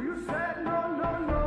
You said no, no, no.